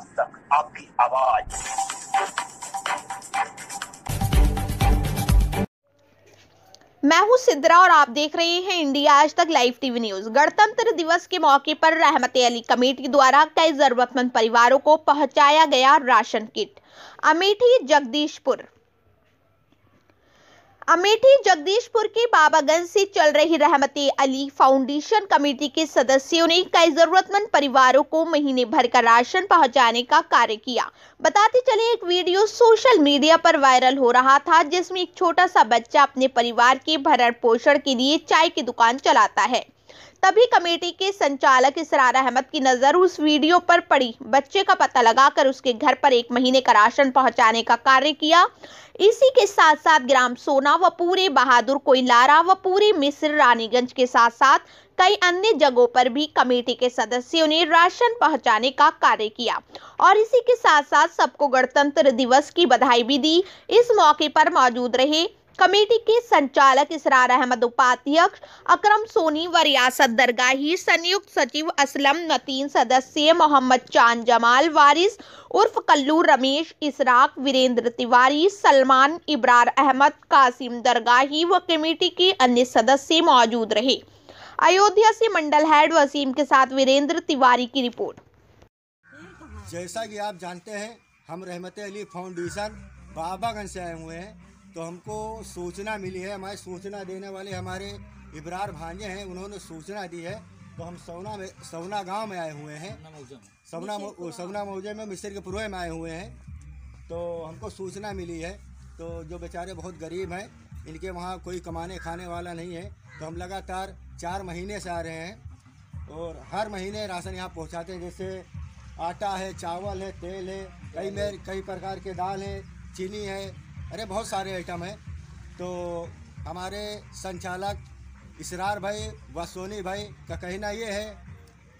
आज तक आपकी आवाज़ मैं हूँ सिद्रा और आप देख रहे हैं इंडिया आज तक लाइव टीवी न्यूज़। गणतंत्र दिवस के मौके पर रहमत अली कमेटी द्वारा कई जरूरतमंद परिवारों को पहुँचाया गया राशन किट। अमेठी जगदीशपुर। अमेठी जगदीशपुर के बाबागंज से चल रही रहमत अली फाउंडेशन कमेटी के सदस्यों ने कई जरूरतमंद परिवारों को महीने भर का राशन पहुँचाने का कार्य किया। बताते चले, एक वीडियो सोशल मीडिया पर वायरल हो रहा था, जिसमें एक छोटा सा बच्चा अपने परिवार के भरण पोषण के लिए चाय की दुकान चलाता है। तभी कमेटी के संचालक इसरार अहमद की नज़र उस वीडियो पर पड़ी। बच्चे का पता लगाकर उसके घर पर एक महीने का राशन पहुँचाने का कार्य किया। इसी के साथ साथ ग्राम सोना व पूरे बहादुर कोइलारा व पूरे मिस्र, रानीगंज के साथ साथ कई अन्य जगहों पर भी कमेटी के सदस्यों ने राशन पहुँचाने का कार्य किया। और इसी के साथ साथ सबको गणतंत्र दिवस की बधाई भी दी। इस मौके पर मौजूद रहे कमेटी के संचालक इसरार अहमद उपाध्यक्ष अकरम सोनी व रियासत दरगाही संयुक्त सचिव असलम नतीन, सदस्य मोहम्मद चाँद जमाल, वारिस उर्फ़ कल्लू रमेश, इसराक वीरेंद्र तिवारी, सलमान इब्रार अहमद, कासिम दरगाही व कमेटी के अन्य सदस्य मौजूद रहे। अयोध्या से मंडल हेड वसीम के साथ वीरेंद्र तिवारी की रिपोर्ट। जैसा कि आप जानते हैं, हम रहमत अली फाउंडेशन बाबागंज से आए हुए हैं। तो हमको सूचना मिली है हमारे सूचना देने वाले हमारे इब्रार भांजे हैं उन्होंने सूचना दी है। तो हम सवना में सवना गाँव में आए हुए हैं। सवना सवना मौजे में मिस्र के पुरवे में आए हुए हैं। तो हमको सूचना मिली है। तो जो बेचारे बहुत गरीब हैं इनके वहाँ कोई कमाने खाने वाला नहीं है। तो हम लगातार चार महीने से आ रहे हैं और हर महीने राशन यहाँ पहुँचाते हैं। जैसे आटा है चावल है तेल है कई में कई प्रकार के दाल हैं चीनी है अरे बहुत सारे आइटम हैं। तो हमारे संचालक इसरार भाई व सोनी भाई का कहना ये है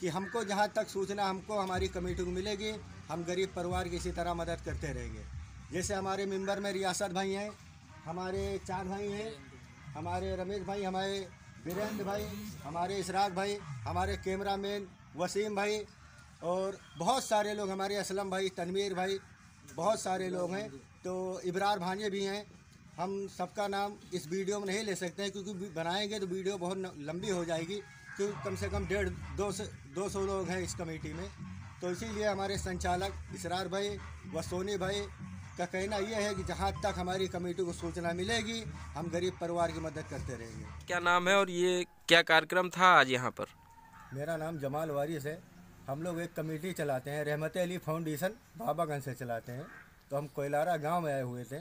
कि हमको जहाँ तक सूचना हमको हमारी कमेटी को मिलेगी, हम गरीब परिवार की इसी तरह मदद करते रहेंगे। जैसे हमारे मेंबर में रियासत भाई हैं, हमारे चार भाई हैं, हमारे रमेश भाई, हमारे वीरेंद्र भाई, हमारे इसराक भाई, हमारे कैमरा मैन वसीम भाई और बहुत सारे लोग, हमारे असलम भाई, तनवीर भाई, बहुत सारे लोग हैं। तो इब्रार भांजे भी हैं। हम सबका नाम इस वीडियो में नहीं ले सकते हैं क्योंकि बनाएँगे तो वीडियो बहुत लंबी हो जाएगी क्योंकि कम से कम डेढ़ दो से दो सौ लोग हैं इस कमेटी में। तो इसीलिए हमारे संचालक इसरार भाई व सोनी भाई का कहना यह है कि जहाँ तक हमारी कमेटी को सूचना मिलेगी हम गरीब परिवार की मदद करते रहेंगे। क्या नाम है और ये क्या कार्यक्रम था आज यहाँ पर? मेरा नाम जमाल वारिस है। हम लोग एक कमेटी चलाते हैं रहमत अली फाउंडेशन बाबागंज से चलाते हैं। तो हम कोयलारा गाँव में आए हुए थे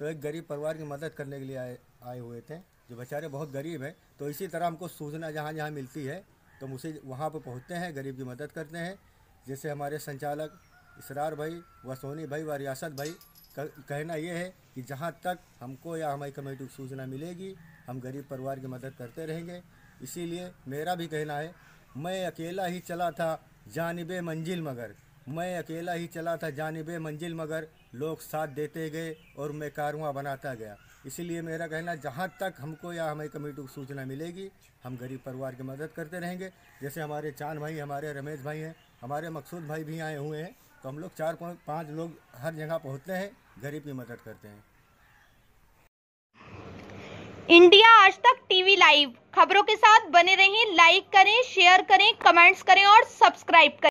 तो एक गरीब परिवार की मदद करने के लिए आए आए हुए थे, जो बेचारे बहुत गरीब हैं। तो इसी तरह हमको सूचना जहाँ जहाँ मिलती है तो हम उसे वहाँ पर पहुँचते हैं, गरीब की मदद करते हैं। जैसे हमारे संचालक इसरार भाई व सोनी भाई व रियासत भाई कहना ये है कि जहाँ तक हमको या हमारी कमेटी की सूचना मिलेगी, हम गरीब परिवार की मदद करते रहेंगे। इसीलिए मेरा भी कहना है, मैं अकेला ही चला था जानब मंजिल मगर, मैं अकेला ही चला था जानब मंजिल मगर लोग साथ देते गए और मैं कारवां बनाता गया। इसीलिए मेरा कहना, जहाँ तक हमको या हमारी कमेटी को सूचना मिलेगी, हम गरीब परिवार की मदद करते रहेंगे। जैसे हमारे चाँद भाई, हमारे रमेश भाई हैं, हमारे मकसूद भाई भी आए हुए हैं तो हम लोग चार पाँच लोग हर जगह पहुँचते हैं, गरीब की मदद करते हैं। इंडिया आज तक टीवी लाइव। खबरों के साथ बने रहें, लाइक करें, शेयर करें, कमेंट्स करें और सब्सक्राइब करें।